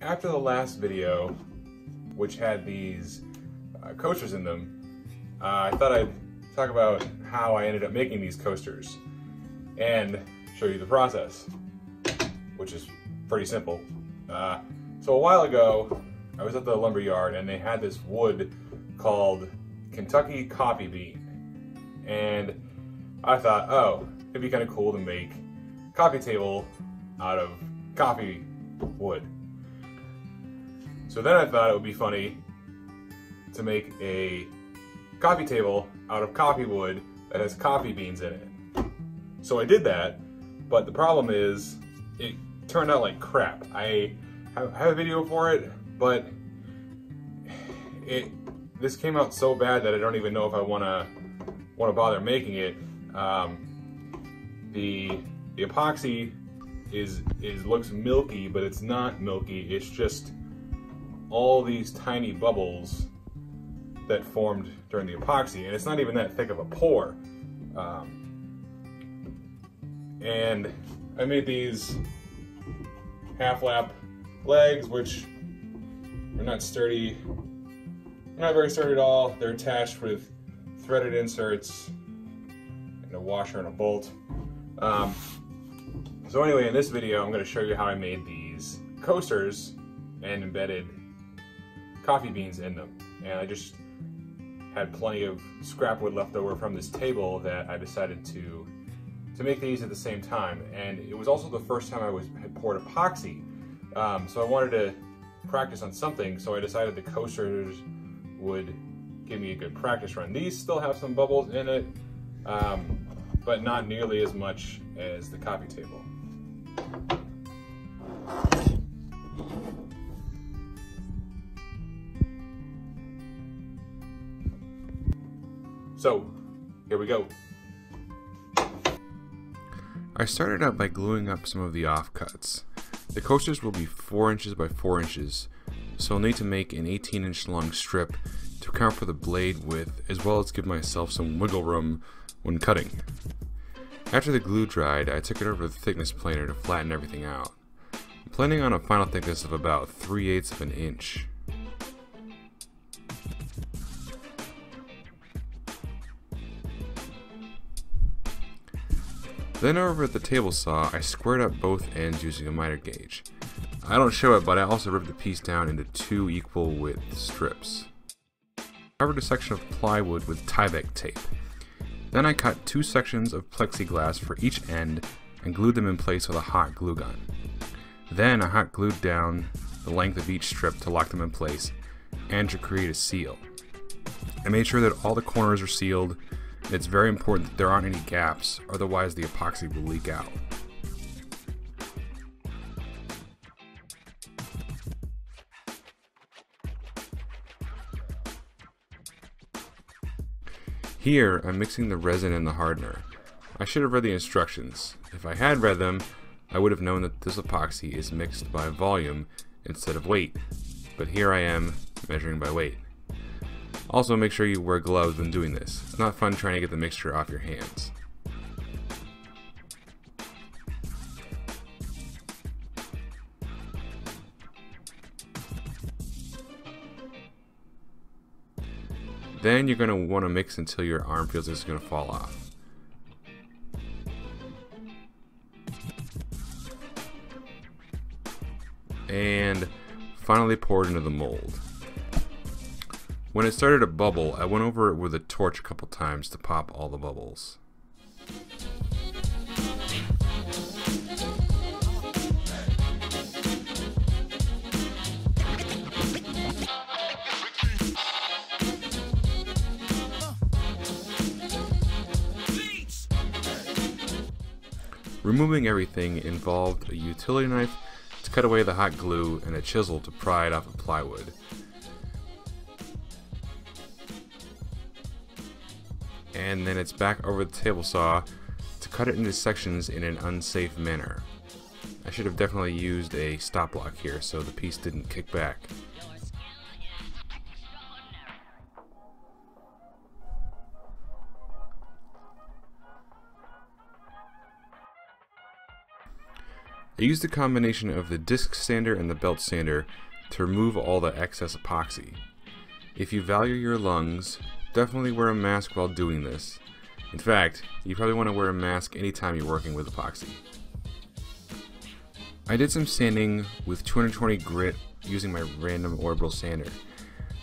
after the last video, which had these uh, coasters in them, uh, I thought I'd talk about how I ended up making these coasters and show you the process, which is pretty simple. Uh, so a while ago, I was at the lumber yard and they had this wood called Kentucky Coffee Bean. And I thought, oh, it'd be kind of cool to make coffee table out of coffee wood. So then I thought it would be funny to make a coffee table out of coffee wood that has coffee beans in it. So I did that, but the problem is it turned out like crap. I have, a video for it, but it this came out so bad that I don't even know if I want to want to bother making it. Um, the the epoxy is is looks milky, but it's not milky. It's just all these tiny bubbles that formed during the epoxy, and it's not even that thick of a pour. Um, and I made these half lap legs, which are not sturdy, not very sturdy at all. They're attached with threaded inserts and a washer and a bolt. Um, so anyway, in this video, I'm going to show you how I made these coasters and embedded coffee beans in them. And I just had plenty of scrap wood left over from this table that I decided to to make these at the same time. And it was also the first time I was had poured epoxy. Um, so I wanted to practice on something, so I decided the coasters would give me a good practice run. These still have some bubbles in it, um, but not nearly as much as the coffee table. So, here we go. I started out by gluing up some of the offcuts. The coasters will be 4 inches by 4 inches, so I'll need to make an 18 inch long strip to account for the blade width as well as give myself some wiggle room when cutting. After the glue dried, I took it over the thickness planer to flatten everything out. I'm planning on a final thickness of about 3 eighths of an inch. Then over at the table saw, I squared up both ends using a miter gauge. I don't show it, but I also ripped the piece down into two equal width strips. Covered a section of plywood with Tyvek tape. Then I cut two sections of plexiglass for each end and glued them in place with a hot glue gun. Then I hot glued down the length of each strip to lock them in place and to create a seal. I made sure that all the corners are sealed. It's very important that there aren't any gaps, otherwise the epoxy will leak out. Here, I'm mixing the resin and the hardener. I should have read the instructions. If I had read them, I would have known that this epoxy is mixed by volume instead of weight. But here I am, measuring by weight. Also make sure you wear gloves when doing this. It's not fun trying to get the mixture off your hands. Then you're going to want to mix until your arm feels it's going to fall off. And finally pour it into the mold. When it started to bubble, I went over it with a torch a couple times to pop all the bubbles. Removing everything involved a utility knife to cut away the hot glue and a chisel to pry it off of plywood. And then it's back over the table saw to cut it into sections in an unsafe manner. I should have definitely used a stop block here so the piece didn't kick back. I used a combination of the disc sander and the belt sander to remove all the excess epoxy. If you value your lungs, definitely wear a mask while doing this. In fact, you probably want to wear a mask anytime you're working with epoxy. I did some sanding with 220 grit using my random orbital sander.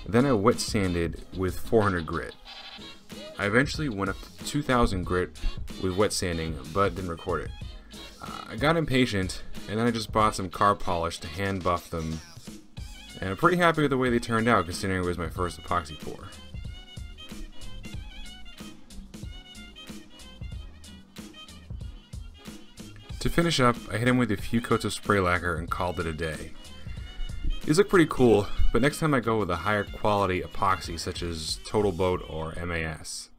Then I wet sanded with 400 grit. I eventually went up to 2000 grit with wet sanding, but didn't record it. I got impatient, and then I just bought some car polish to hand buff them, and I'm pretty happy with the way they turned out considering it was my first epoxy pour. To finish up, I hit him with a few coats of spray lacquer and called it a day. These look pretty cool, but next time I go with a higher quality epoxy such as Total Boat or MAS.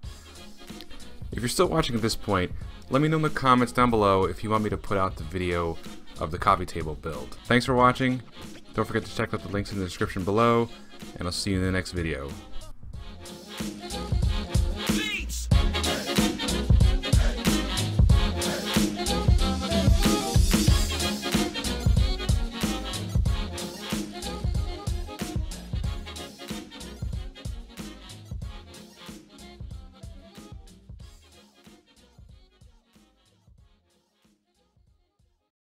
If you're still watching at this point, let me know in the comments down below if you want me to put out the video of the coffee table build. Thanks for watching, don't forget to check out the links in the description below, and I'll see you in the next video.